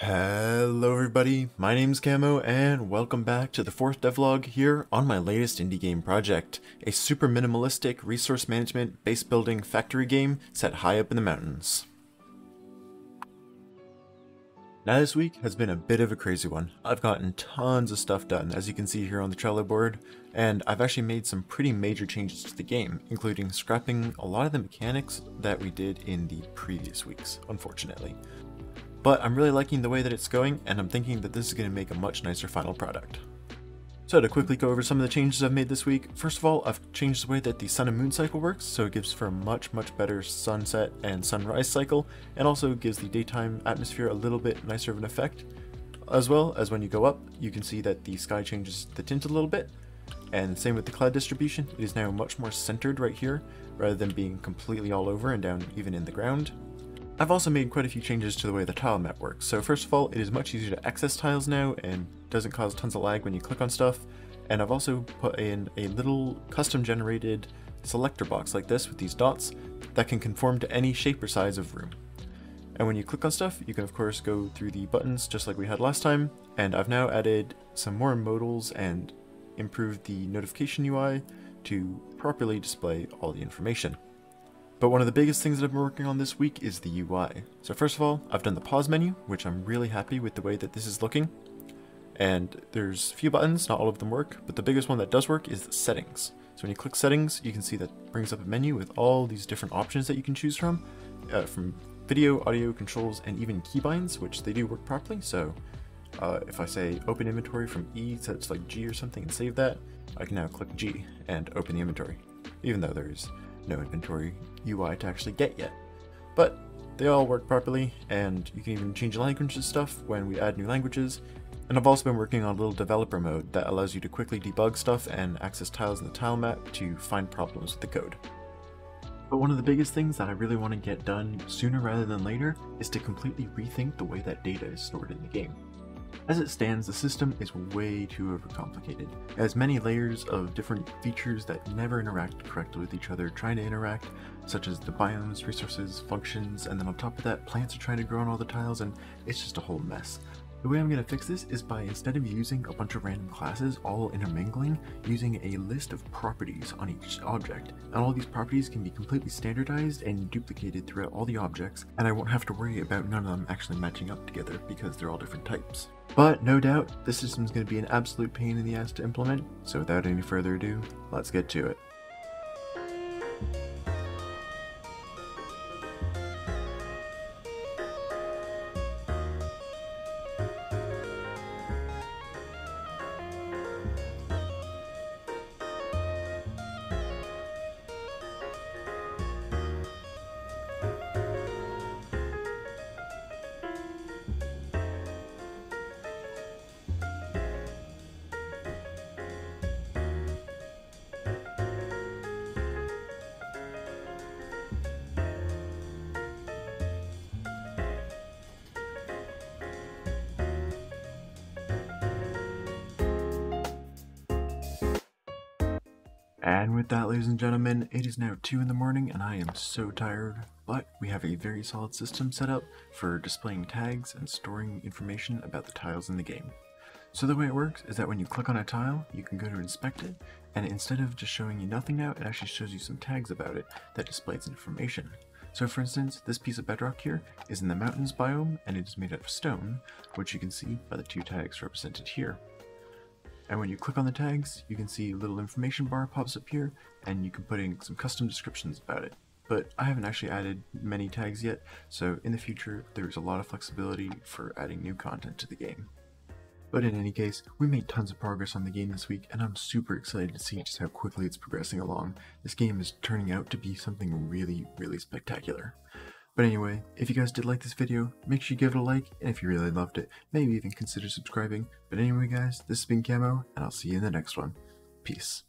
Hello everybody, my name's Camo and welcome back to the fourth devlog here on my latest indie game project, a super minimalistic resource management base building factory game set high up in the mountains. Now this week has been a bit of a crazy one. I've gotten tons of stuff done as you can see here on the Trello board, and I've actually made some pretty major changes to the game, including scrapping a lot of the mechanics that we did in the previous weeks, unfortunately. But I'm really liking the way that it's going, and I'm thinking that this is going to make a much nicer final product. So to quickly go over some of the changes I've made this week, first of all, I've changed the way that the sun and moon cycle works, so it gives for a much, much better sunset and sunrise cycle, and also gives the daytime atmosphere a little bit nicer of an effect. As well as when you go up, you can see that the sky changes the tint a little bit, and same with the cloud distribution, it is now much more centered right here, rather than being completely all over and down even in the ground. I've also made quite a few changes to the way the tile map works. So first of all, it is much easier to access tiles now and doesn't cause tons of lag when you click on stuff. And I've also put in a little custom generated selector box like this with these dots that can conform to any shape or size of room. And when you click on stuff, you can of course go through the buttons just like we had last time. And I've now added some more modals and improved the notification UI to properly display all the information. But one of the biggest things that I've been working on this week is the UI. So first of all, I've done the pause menu, which I'm really happy with the way that this is looking. And there's a few buttons, not all of them work, but the biggest one that does work is the settings. So when you click settings, you can see that brings up a menu with all these different options that you can choose from, uh, from video, audio, controls, and even keybinds, which they do work properly. So uh, if I say open inventory from E so like G or something and save that, I can now click G and open the inventory, even though there's no inventory UI to actually get yet. But they all work properly, and you can even change languages stuff when we add new languages. And I've also been working on a little developer mode that allows you to quickly debug stuff and access tiles in the tile map to find problems with the code. But one of the biggest things that I really want to get done sooner rather than later is to completely rethink the way that data is stored in the game. As it stands, the system is way too overcomplicated. It has many layers of different features that never interact correctly with each other trying to interact, such as the biomes, resources, functions, and then on top of that, plants are trying to grow on all the tiles, and it's just a whole mess. The way I'm going to fix this is by instead of using a bunch of random classes all intermingling, using a list of properties on each object. And all these properties can be completely standardized and duplicated throughout all the objects, and I won't have to worry about none of them actually matching up together because they're all different types. But no doubt, this system is going to be an absolute pain in the ass to implement, so without any further ado, let's get to it. And with that, ladies and gentlemen, it is now 2 in the morning and I am so tired, but we have a very solid system set up for displaying tags and storing information about the tiles in the game. So the way it works is that when you click on a tile, you can go to inspect it, and instead of just showing you nothing now, it actually shows you some tags about it that displays information. So for instance, this piece of bedrock here is in the mountains biome, and it is made out of stone, which you can see by the two tags represented here. And when you click on the tags, you can see a little information bar pops up here, and you can put in some custom descriptions about it. But I haven't actually added many tags yet, so in the future, there's a lot of flexibility for adding new content to the game. But in any case, we made tons of progress on the game this week, and I'm super excited to see just how quickly it's progressing along. This game is turning out to be something really, really spectacular. But anyway, if you guys did like this video, make sure you give it a like, and if you really loved it, maybe even consider subscribing. But anyway guys, this has been Camo, and I'll see you in the next one. Peace.